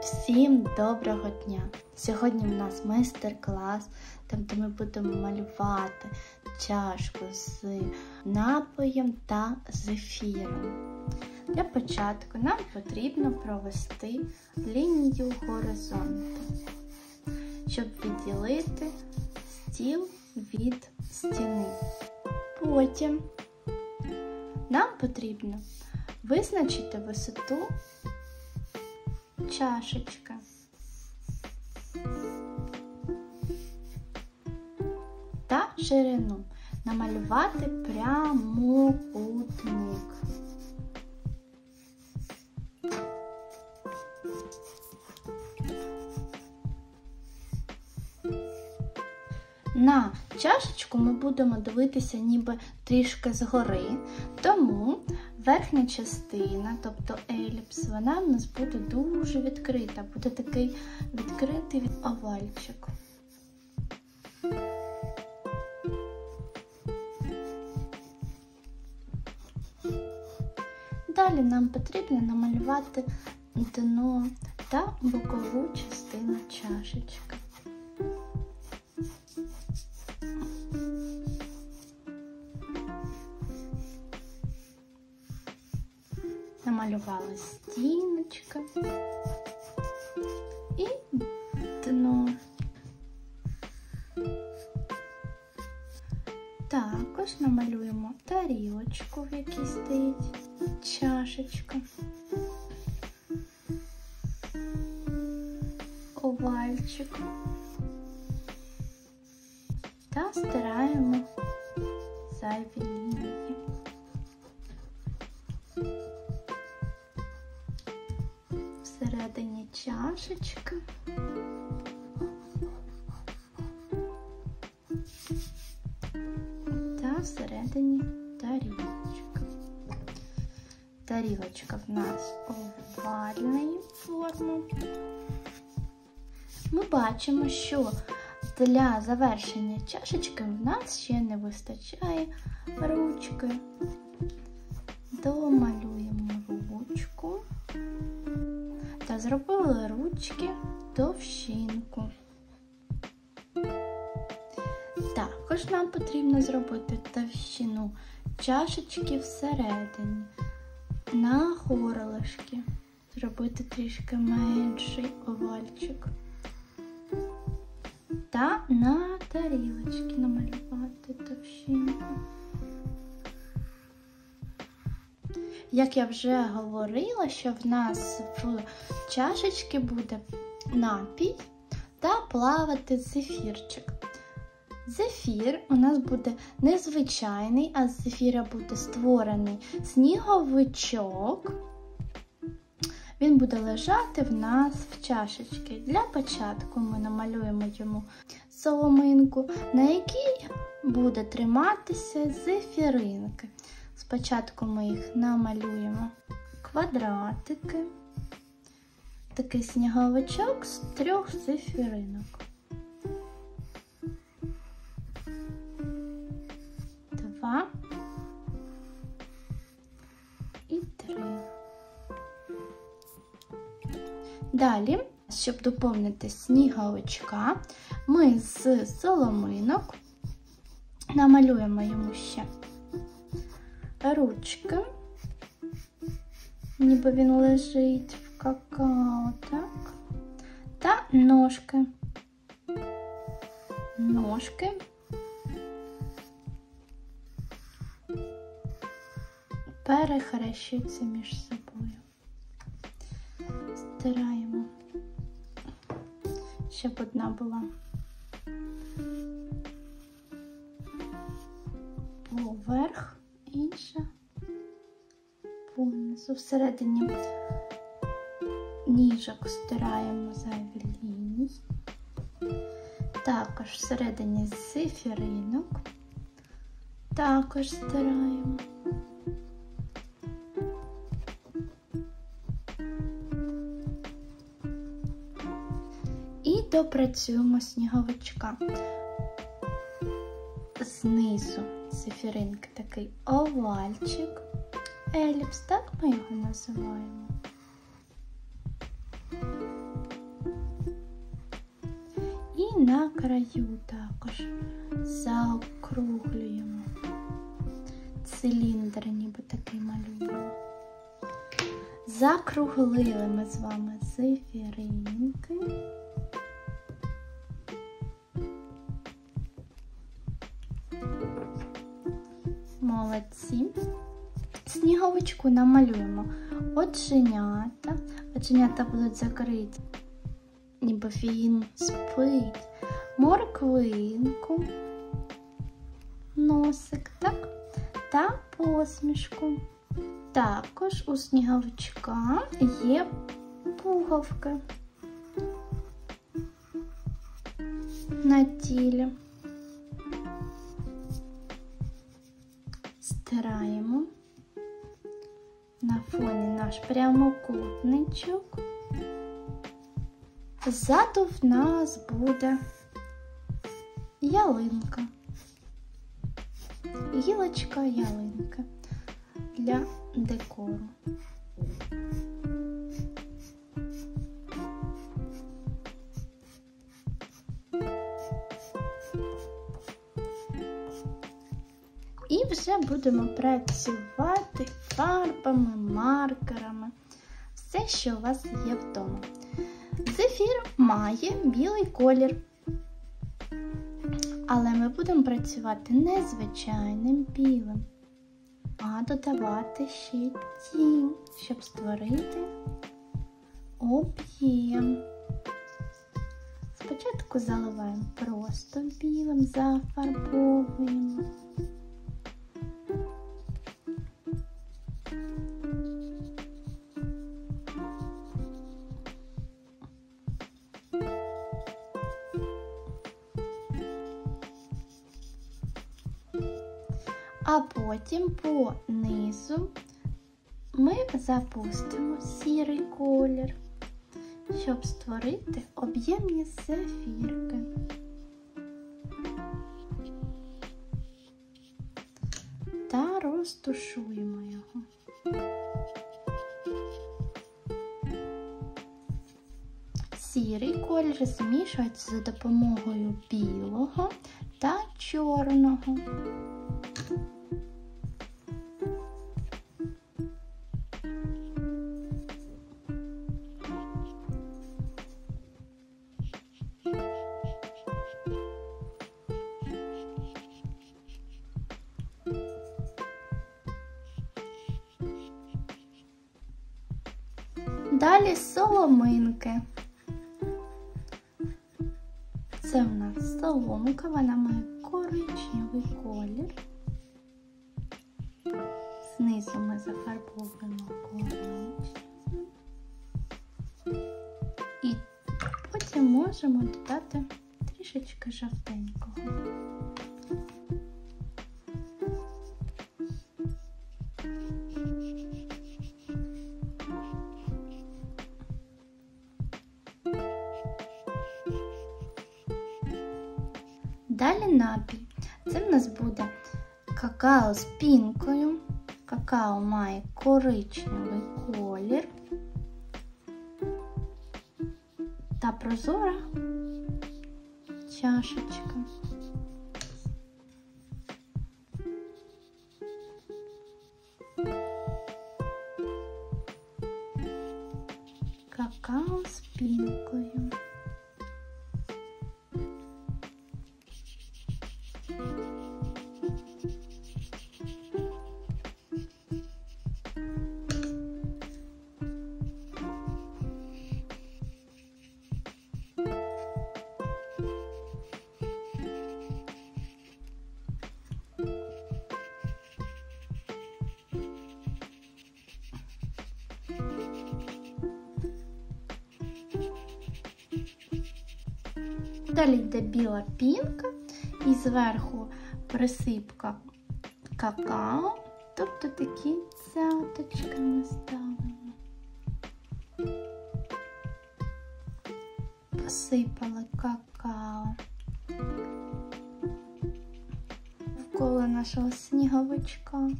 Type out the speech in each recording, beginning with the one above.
Всім доброго дня! Сьогодні у нас майстер-клас, там де ми будемо малювати чашку з напоєм та зефіром. Для початку нам потрібно провести лінію горизонту, щоб відділити стіл від стіни. Потім нам потрібно визначити висоту чашечка. Та ширину намалювати прямокутник. Чашечку ми будемо дивитися ніби трішки згори, тому верхня частина, тобто еліпс, вона в нас буде дуже відкрита, буде такий відкритий овальчик. Далі нам потрібно намалювати дно та бокову частину чашечки. Намалювала стіночка і дно. Також намалюємо тарілочку, в якій стоїть чашечка, овальчик та стираємо зайві лінії. Чашечка. Та всередині тарілочка. Тарілочка в нас овальної форми. Ми бачимо, що для завершення чашечки в нас ще не вистачає ручки. Домалюємо ручку зробили ручки товщинку. Також нам потрібно зробити товщину чашечки всередині, на горлишки, зробити трішки менший овальчик. Та на тарілочки намалювати товщинку. Як я вже говорила, що в нас в чашечці буде напій та плавати зефірчик. Зефір у нас буде незвичайний, а з зефіра буде створений сніговичок. Він буде лежати в нас в чашечці. Для початку ми намалюємо йому соломинку, на якій буде триматися зефіринки. Спочатку ми їх намалюємо квадратики, такий сніговичок з трьох зефіринок. Два і три. Далі, щоб доповнити сніговичка, ми з соломинок намалюємо йому ще ручки, ніби він лежить в какао, так? Та ножки. Ножки. Перехрещуються між собою. Стираємо, щоб одна була поверх інша понизу. Всередині ніжок стираємо зайві лінії. Також всередині зефіринок. Також стираємо. І допрацюємо сніговичка знизу сефіринки такий овальчик, еліпс, так ми його називаємо. І на краю також заокруглюємо циліндр, ніби такий малюємо. Закруглили ми з вами зефіринки. Молодці. Сніговичку намалюємо оченята. Оченята будуть закриті, ніби він спить, морквинку, носик, так? Та посмішку. Також у сніговичка є пуговка на тілі. Стираємо на фоні наш прямокутничок. Ззаду в нас буде ялинка. Гілочка ялинка для декору. Вже будемо працювати фарбами, маркерами, все, що у вас є вдома. Зефір має білий колір. Але ми будемо працювати не звичайним білим, а додавати ще тінь, щоб створити об'єм. Спочатку заливаємо просто білим, зафарбовуємо. Потім по низу ми запустимо сірий колір, щоб створити об'ємні зефірки. Та розтушуємо його. Сірий колір змішується за допомогою білого та чорного. Далі соломинки. Це в нас соломка, вона має коричневий колір. Знизу ми зафарбовуємо коричневим. І потім можемо додати трішечки жовтенького. Далі напій. Це в нас буде какао з пінкою. Какао має коричневий колір та прозора чашечка. Какао з пінкою. Далі йде біла пінка і зверху присипка какао, тобто такі цяточки ми ставимо. Посипали какао навколо нашого сніговичка.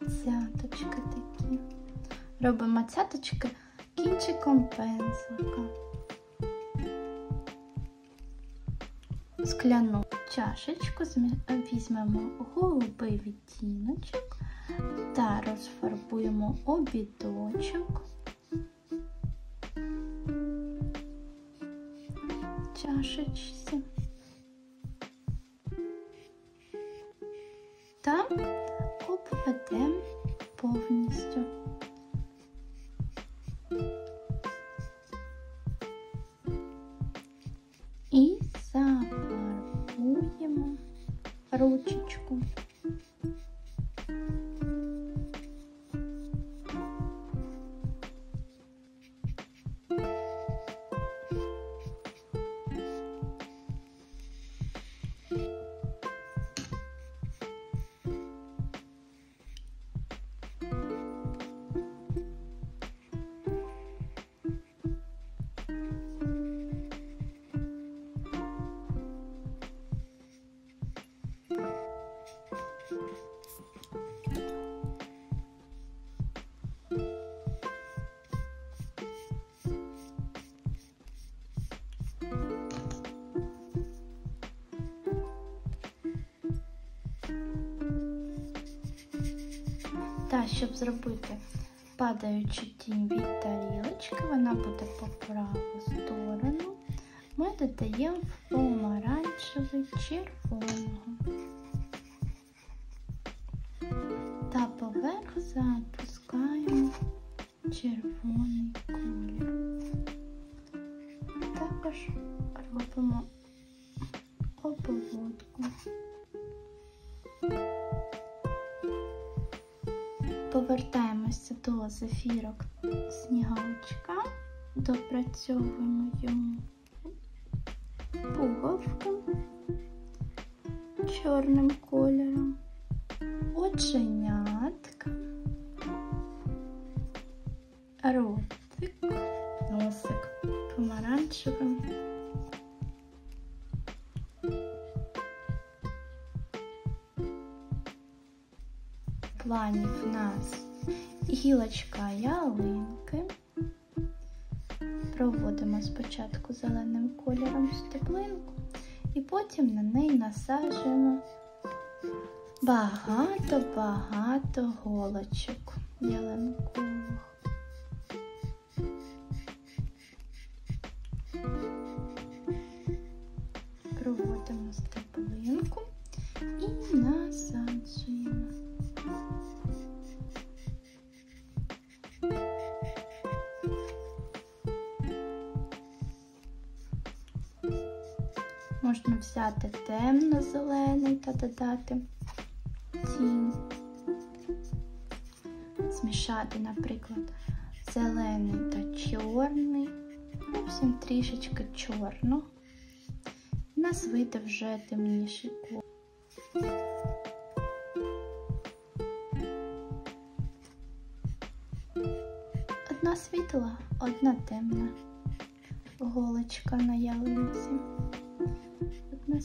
Цяточки такі. Робимо цяточки кінчиком пензлика. Скляну чашечку, візьмемо голубий відтіночок та розфарбуємо обідочок. Чашечці та обведемо повністю. Щоб зробити падаючу тінь від тарілочки, вона буде по праву сторону. Ми додаємо помаранчевий червоного. Та поверх запускаємо червоний колір. Також Повертаємося до зефірок сніговичка, допрацьовуємо йому пуговки чорним кольором, оченятка, гілочка ялинки. Проводимо спочатку зеленим кольором стеблинку і потім на неї насаджуємо багато-багато голочок ялинкових. Можна взяти темно-зелений та додати тінь. Змішати, наприклад, зелений та чорний, зовсім трішечки чорного. У нас вийде вже темніший колір. Одна світла, одна темна голочка на ялинці. Одна